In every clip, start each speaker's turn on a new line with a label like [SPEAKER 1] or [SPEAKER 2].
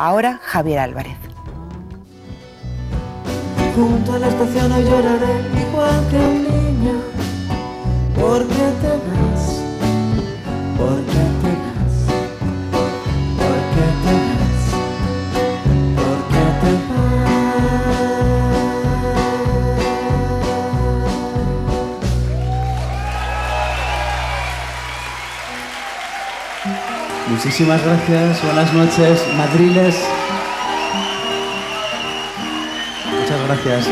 [SPEAKER 1] Ahora Javier Álvarez.
[SPEAKER 2] Junto a la estación hoy lloraré igual que un niño. ¿Por qué te vas? ¿Por qué te vas? ¿Por qué te vas? ¿Por qué te vas?
[SPEAKER 3] Muchísimas gracias, buenas noches, madriles. Muchas gracias.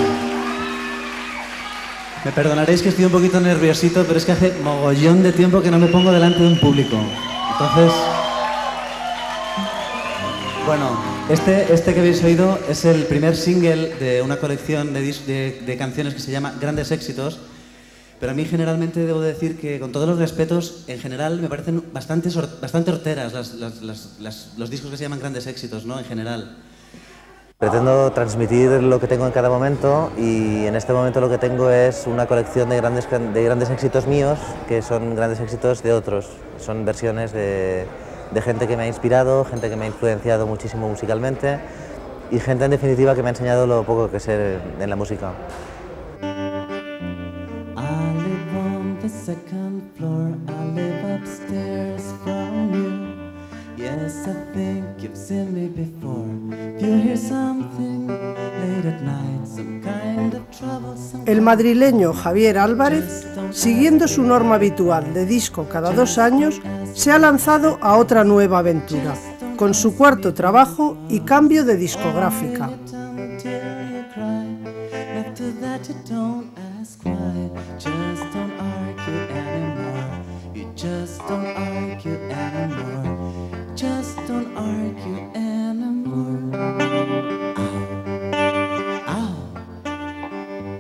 [SPEAKER 3] Me perdonaréis que estoy un poquito nerviosito, pero es que hace mogollón de tiempo que no me pongo delante de un público. Entonces, bueno, este, este que habéis oído es el primer single de una colección de, canciones que se llama Grandes Éxitos. Pero a mí generalmente debo decir que, con todos los respetos, en general me parecen bastante, bastante horteras las- las- las- los discos que se llaman grandes éxitos, ¿no? En general.
[SPEAKER 4] Pretendo transmitir lo que tengo en cada momento y en este momento lo que tengo es una colección de grandes, de grandes éxitos míos que son grandes éxitos de otros. Son versiones de, de gente que me ha inspirado, gente que me ha influenciado muchísimo musicalmente y gente en definitiva que me ha enseñado lo poco que sé en la música.
[SPEAKER 2] Second floor, I live upstairs from you. Yes, I think you've seen me before. If you hear something late at night, some kind of trouble, some
[SPEAKER 5] El madrileño Javier Álvarez, siguiendo su norma habitual de disco cada dos años, se ha lanzado a otra nueva aventura, con su cuarto trabajo y cambio de discográfica.
[SPEAKER 2] tongue till just don't argue anymore. Just don't argue anymore.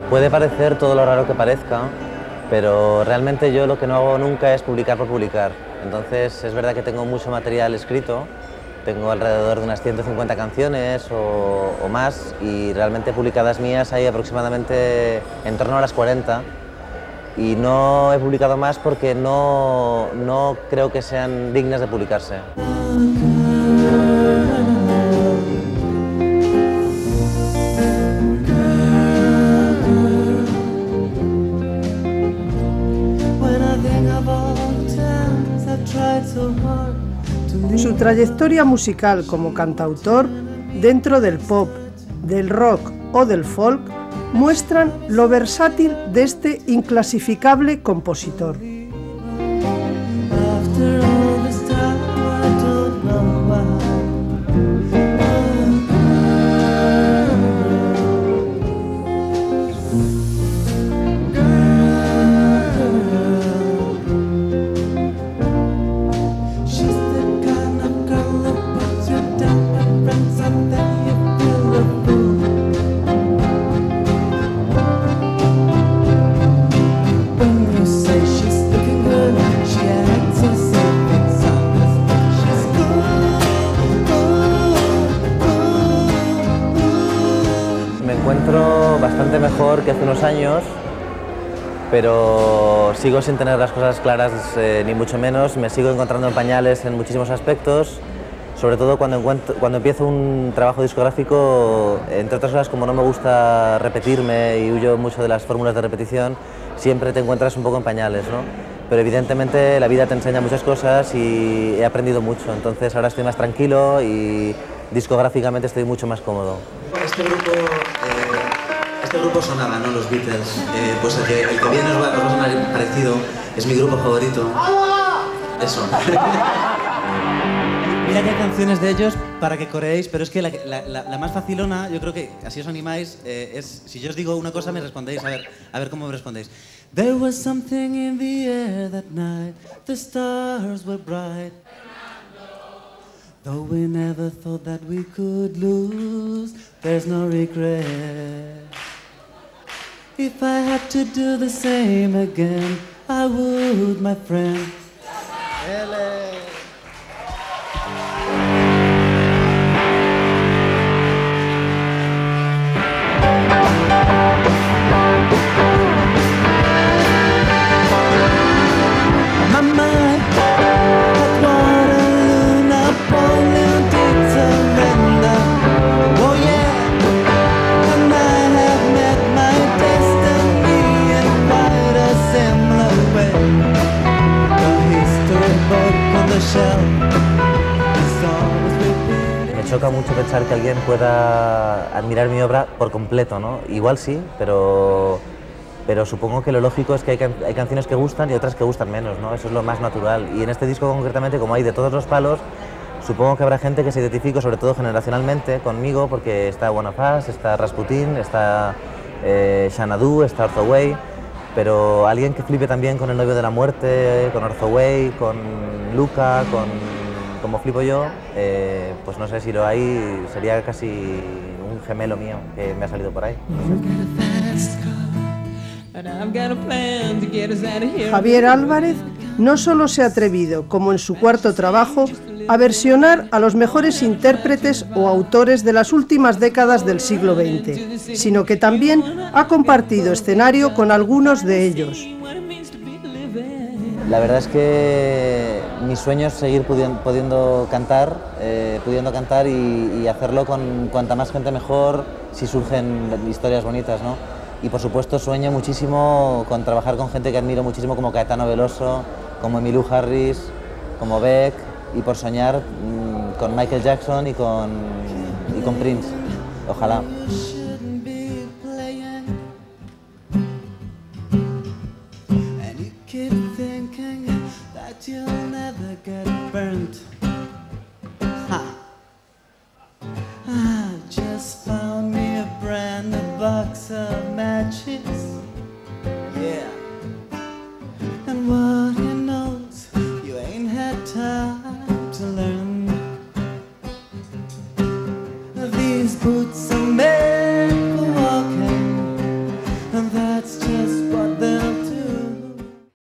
[SPEAKER 4] Puede parecer todo lo raro que parezca, pero realmente yo lo que no hago nunca es publicar por publicar. Entonces es verdad que tengo mucho material escrito, tengo alrededor de unas 150 canciones o, o más y realmente publicadas mías hay aproximadamente en torno a las 40 y no he publicado más porque no, no creo que sean dignas de publicarse.
[SPEAKER 5] Su trayectoria musical como cantautor, dentro del pop, del rock o del folk, muestran lo versátil de este inclasificable compositor.
[SPEAKER 4] Bastante mejor que hace unos años, pero sigo sin tener las cosas claras eh, ni mucho menos. Me sigo encontrando en pañales en muchísimos aspectos, sobre todo cuando, encuentro- cuando empiezo un trabajo discográfico, entre otras cosas como no me gusta repetirme y huyo mucho de las fórmulas de repetición, siempre te encuentras un poco en pañales, ¿no? Pero evidentemente la vida te enseña muchas cosas y he aprendido mucho, entonces ahora estoy más tranquilo y discográficamente estoy mucho más cómodo.
[SPEAKER 3] Este grupo, eh, este grupo sonaba, ¿no? Los Beatles. Eh, pues el que, el que viene os va, os va a sonar parecido. Es mi grupo favorito. Eso. Mira que hay canciones de ellos para que coreéis, pero es que la, la- la- más facilona, yo creo que así os animáis, eh, es si yo os digo una cosa me respondéis, a ver, a ver cómo me respondéis.
[SPEAKER 2] There was something in the air that night, the stars were bright. Though we never thought that we could lose, there's no regret. If I had to do the same again, I would, my friend.
[SPEAKER 4] Mucho pensar que alguien pueda admirar mi obra por completo, ¿no? Igual sí, pero, pero supongo que lo lógico es que hay, hay canciones que gustan y otras que gustan menos, ¿no? Eso es lo más natural. Y en este disco concretamente, como hay de todos los palos, supongo que habrá gente que se identifique, sobre todo generacionalmente, conmigo, porque está One of Us, está Rasputin, está eh, Xanadu, está Arthur pero alguien que flipe también con El novio de la muerte, con Way, con Luca, con como flipo yo, eh, pues no sé si lo hay, sería casi un gemelo mío que me ha salido por ahí.
[SPEAKER 5] Javier Álvarez no solo se ha atrevido, como en su cuarto trabajo, a versionar a los mejores intérpretes o autores de las últimas décadas del siglo XX, sino que también ha compartido escenario con algunos de ellos.
[SPEAKER 4] La verdad es que mi sueño es seguir pudiendo, cantar, eh, pudiendo cantar y, hacerlo con cuanta más gente mejor si surgen historias bonitas, ¿no? Y por supuesto sueño muchísimo con trabajar con gente que admiro muchísimo como Caetano Veloso, como Emilio Harris, como Beck y por soñar mm, con Michael Jackson y con, y con Prince. Ojalá.
[SPEAKER 2] burnt